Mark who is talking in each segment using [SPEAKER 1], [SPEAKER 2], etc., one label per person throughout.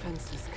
[SPEAKER 1] defenses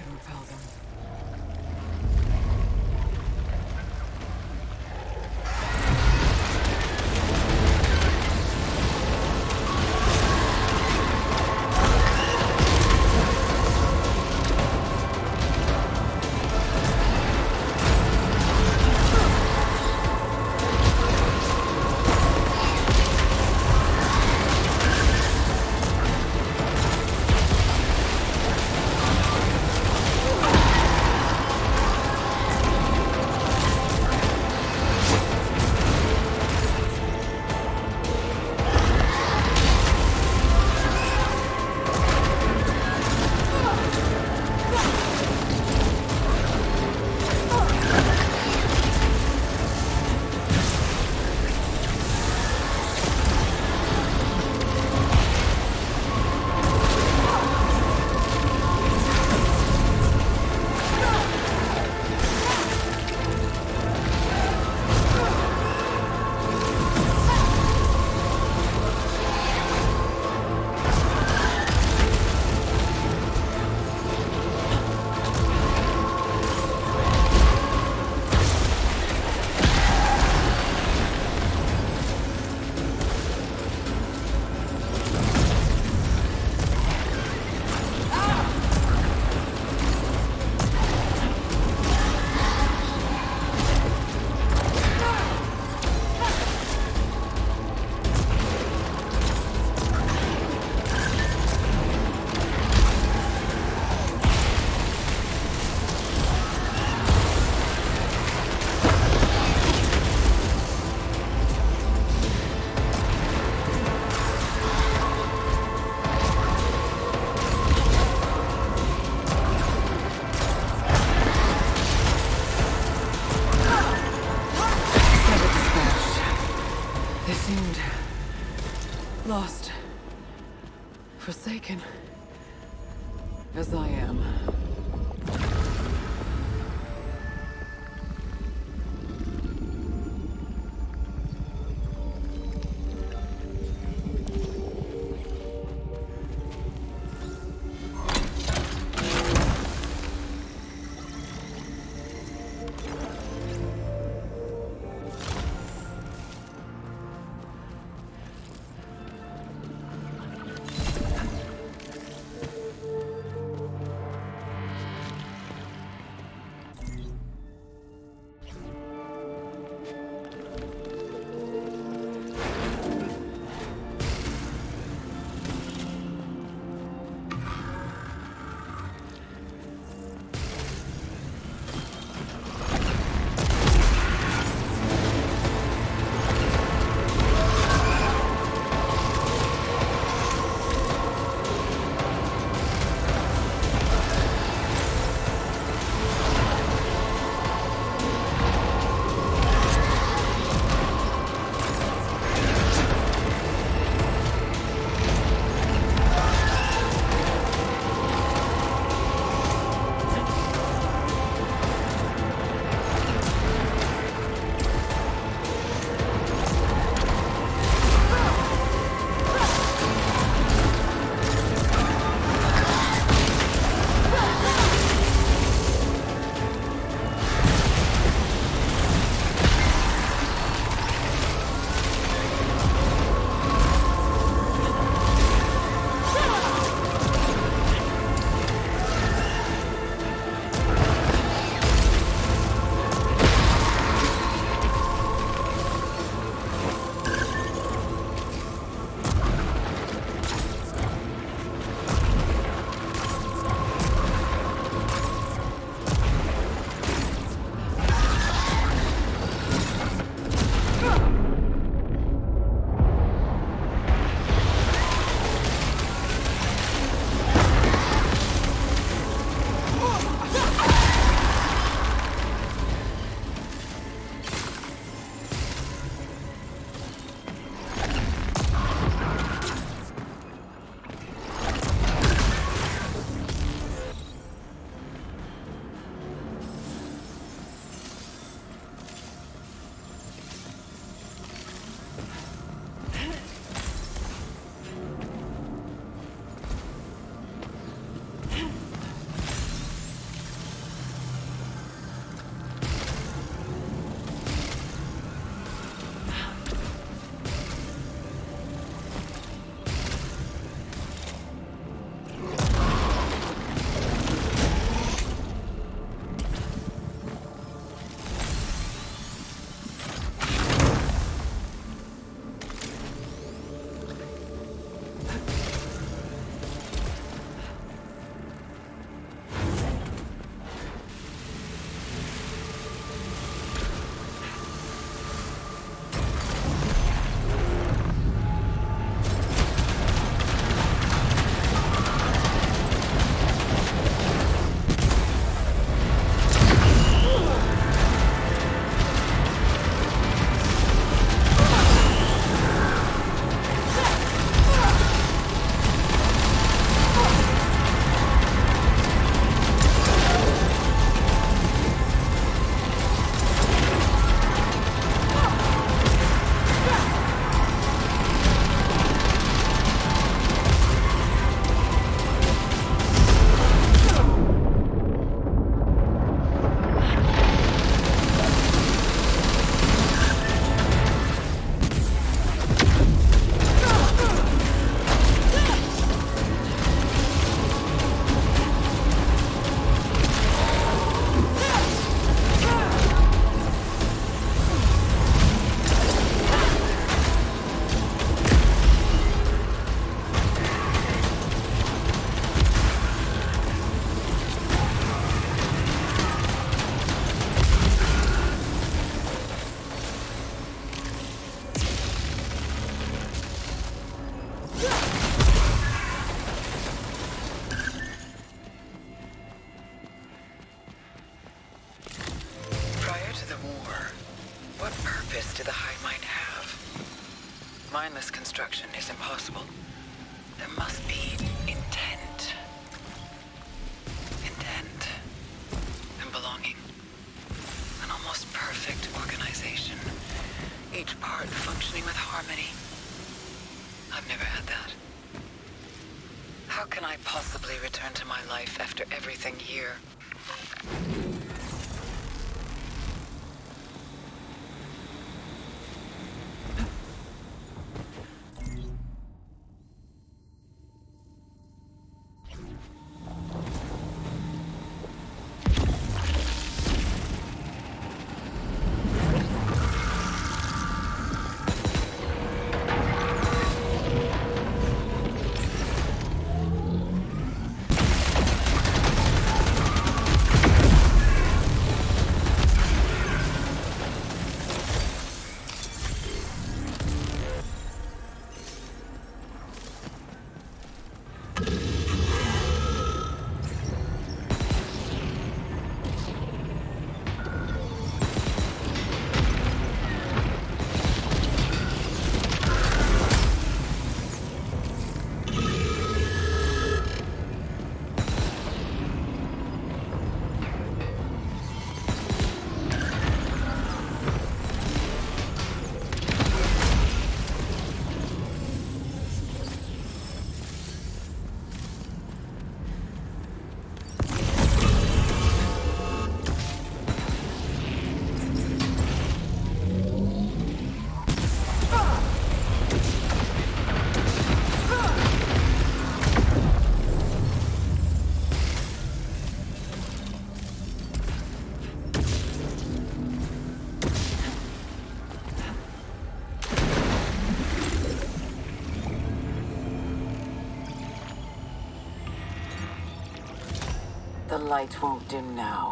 [SPEAKER 1] light won't dim now.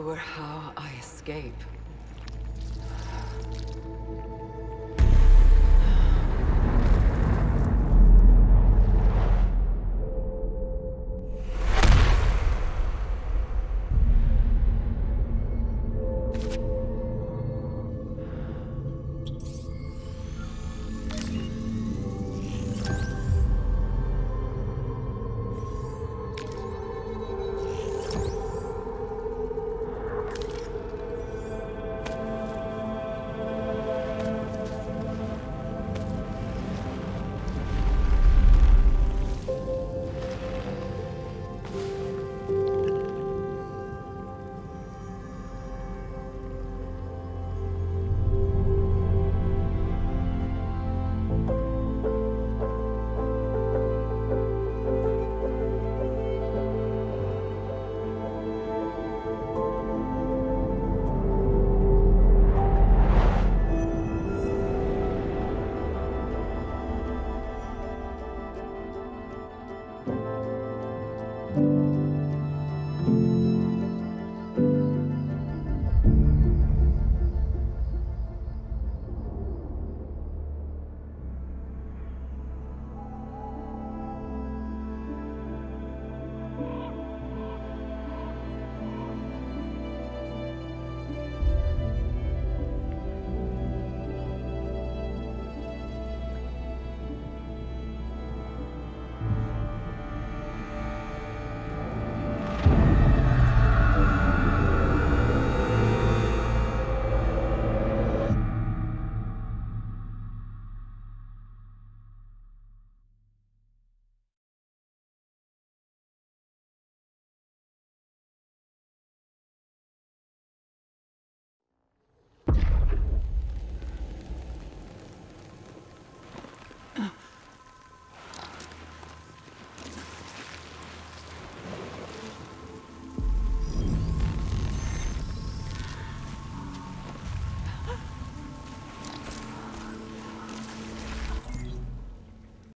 [SPEAKER 1] You were how I escape.